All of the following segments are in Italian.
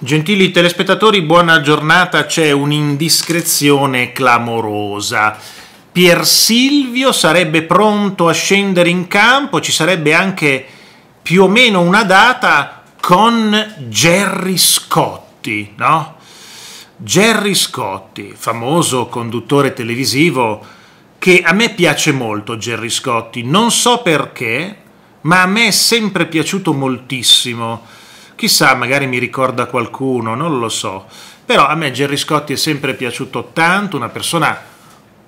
Gentili telespettatori, buona giornata. C'è un'indiscrezione clamorosa. Pier Silvio sarebbe pronto a scendere in campo, ci sarebbe anche più o meno una data con Gerry Scotti, no? Gerry Scotti, famoso conduttore televisivo che a me piace molto Gerry Scotti, non so perché, ma a me è sempre piaciuto moltissimo Chissà, magari mi ricorda qualcuno, non lo so. Però a me Gerry Scotti è sempre piaciuto tanto, una persona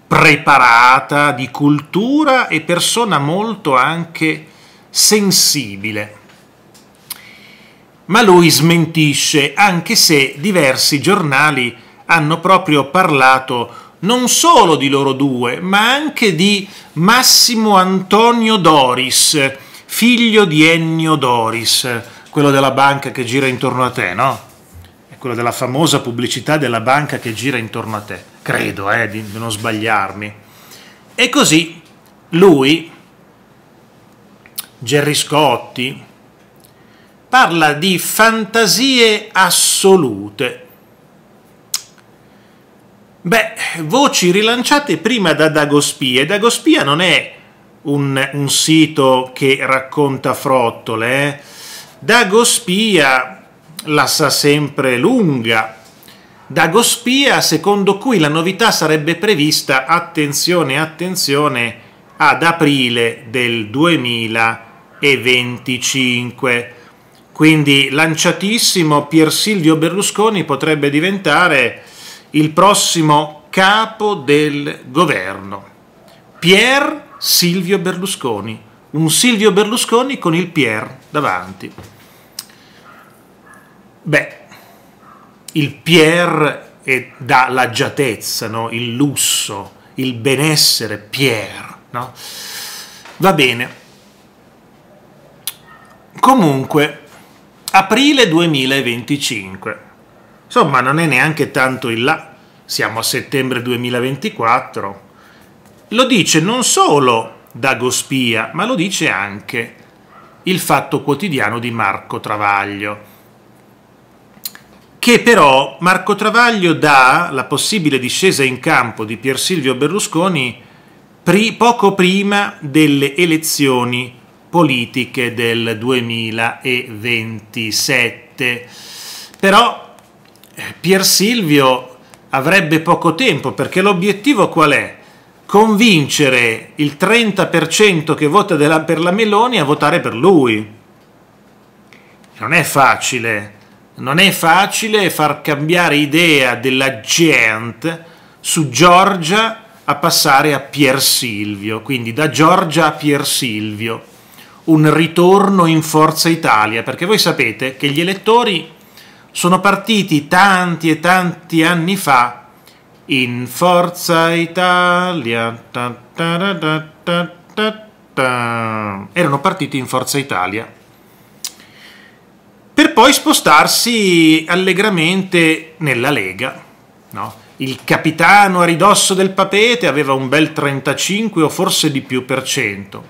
preparata, di cultura e persona molto anche sensibile. Ma lui smentisce, anche se diversi giornali hanno proprio parlato non solo di loro due, ma anche di Massimo Antonio Doris, figlio di Ennio Doris quello della banca che gira intorno a te, no? È quello della famosa pubblicità della banca che gira intorno a te. Credo, eh, di non sbagliarmi. E così lui, Gerry Scotti, parla di fantasie assolute. Beh, voci rilanciate prima da Dagospia, e Dagospia non è un, un sito che racconta frottole, eh? Dagospia la sa sempre lunga. Dagospia secondo cui la novità sarebbe prevista, attenzione, attenzione, ad aprile del 2025. Quindi lanciatissimo Pier Silvio Berlusconi potrebbe diventare il prossimo capo del governo. Pier Silvio Berlusconi un Silvio Berlusconi con il Pier davanti. Beh, il Pier è, dà l'agiatezza, no? il lusso, il benessere Pier. No? Va bene. Comunque, aprile 2025. Insomma, non è neanche tanto in là. Siamo a settembre 2024. Lo dice non solo Dagospia, ma lo dice anche il Fatto Quotidiano di Marco Travaglio, che però Marco Travaglio dà la possibile discesa in campo di Pier Silvio Berlusconi pri poco prima delle elezioni politiche del 2027. Però eh, Pier Silvio avrebbe poco tempo perché l'obiettivo qual è? Convincere il 30% che vota della, per la Meloni a votare per lui. Non è facile, non è facile far cambiare idea della gente su Giorgia a passare a Pier Silvio, quindi da Giorgia a Pier Silvio, un ritorno in Forza Italia, perché voi sapete che gli elettori sono partiti tanti e tanti anni fa in Forza Italia. Ta, ta, ta, Erano partiti in Forza Italia per poi spostarsi allegramente nella Lega. No? Il capitano a ridosso del papete aveva un bel 35 o forse di più per cento.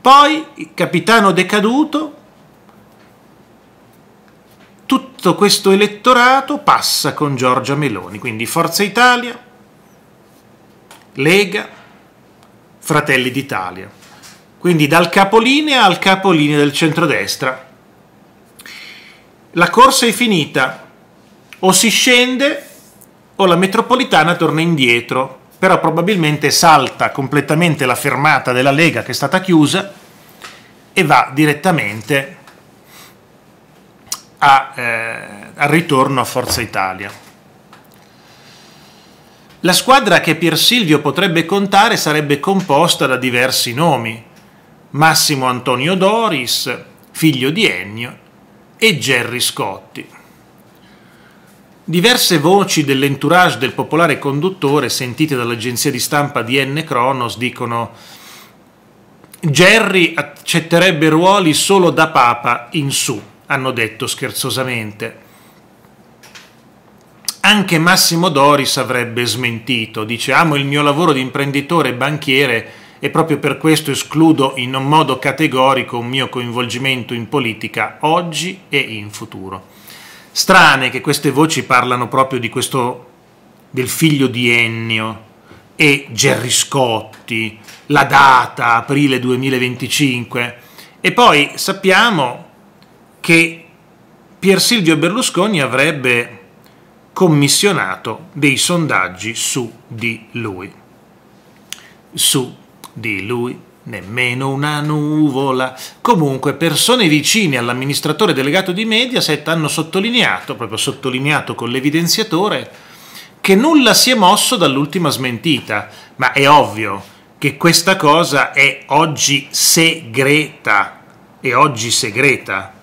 Poi il capitano decaduto tutto questo elettorato passa con Giorgia Meloni, quindi Forza Italia, Lega, Fratelli d'Italia. Quindi dal capolinea al capolinea del centrodestra. La corsa è finita, o si scende o la metropolitana torna indietro, però probabilmente salta completamente la fermata della Lega che è stata chiusa e va direttamente a, eh, al ritorno a Forza Italia. La squadra che Pier Silvio potrebbe contare sarebbe composta da diversi nomi. Massimo Antonio Doris, figlio di Ennio, e Gerry Scotti. Diverse voci dell'entourage del popolare conduttore sentite dall'agenzia di stampa di N. Cronos dicono Gerry accetterebbe ruoli solo da papa in su hanno detto scherzosamente. Anche Massimo Doris avrebbe smentito, dice amo il mio lavoro di imprenditore e banchiere e proprio per questo escludo in un modo categorico un mio coinvolgimento in politica oggi e in futuro. strane che queste voci parlano proprio di questo del figlio di Ennio e Gerry Scotti, la data aprile 2025 e poi sappiamo che Pier Silvio Berlusconi avrebbe commissionato dei sondaggi su di lui. Su di lui nemmeno una nuvola. Comunque, persone vicine all'amministratore delegato di Mediaset hanno sottolineato, proprio sottolineato con l'evidenziatore, che nulla si è mosso dall'ultima smentita, ma è ovvio che questa cosa è oggi segreta, è oggi segreta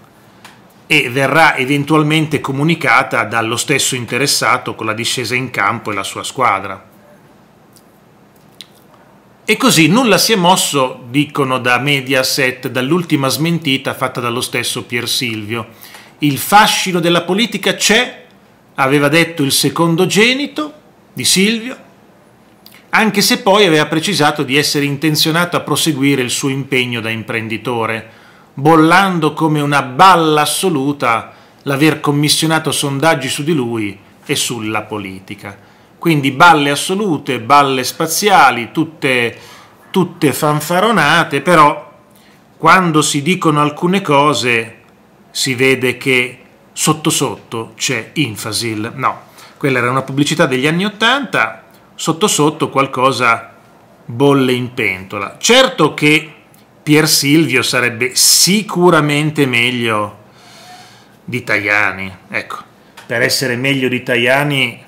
e verrà eventualmente comunicata dallo stesso interessato con la discesa in campo e la sua squadra. E così nulla si è mosso, dicono da Mediaset, dall'ultima smentita fatta dallo stesso Pier Silvio. Il fascino della politica c'è, aveva detto il secondogenito di Silvio, anche se poi aveva precisato di essere intenzionato a proseguire il suo impegno da imprenditore, bollando come una balla assoluta l'aver commissionato sondaggi su di lui e sulla politica. Quindi balle assolute, balle spaziali, tutte, tutte fanfaronate, però quando si dicono alcune cose si vede che sotto sotto c'è Infasil. No, quella era una pubblicità degli anni Ottanta, sotto sotto qualcosa bolle in pentola. Certo che Pier Silvio sarebbe sicuramente meglio di Tajani. Ecco, per essere meglio di Tajani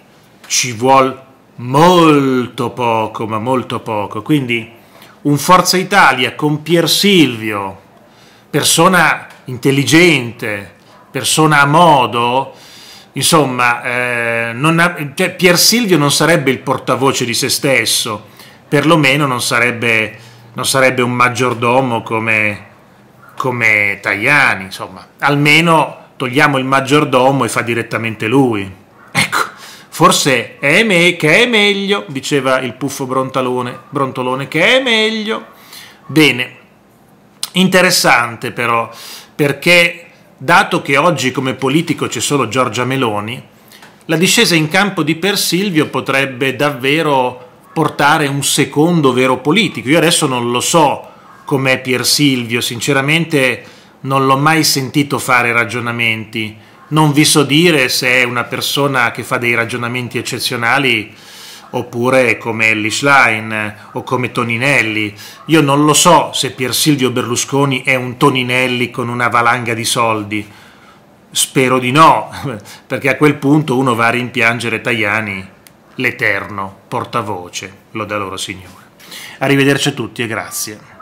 ci vuole molto poco, ma molto poco. Quindi un Forza Italia con Pier Silvio, persona intelligente, persona a modo, insomma, eh, ha, cioè Pier Silvio non sarebbe il portavoce di se stesso, perlomeno non sarebbe, non sarebbe un maggiordomo come, come Tajani, insomma, almeno togliamo il maggiordomo e fa direttamente lui. Forse è me che è meglio, diceva il puffo brontolone, brontolone che è meglio. Bene, interessante però, perché dato che oggi come politico c'è solo Giorgia Meloni, la discesa in campo di Per Silvio potrebbe davvero portare un secondo vero politico. Io adesso non lo so com'è Pier Silvio, sinceramente non l'ho mai sentito fare ragionamenti non vi so dire se è una persona che fa dei ragionamenti eccezionali oppure come Ellie Schlein o come Toninelli. Io non lo so se Pier Silvio Berlusconi è un Toninelli con una valanga di soldi. Spero di no, perché a quel punto uno va a rimpiangere Tajani, l'eterno portavoce, lo da loro signore. Arrivederci a tutti e grazie.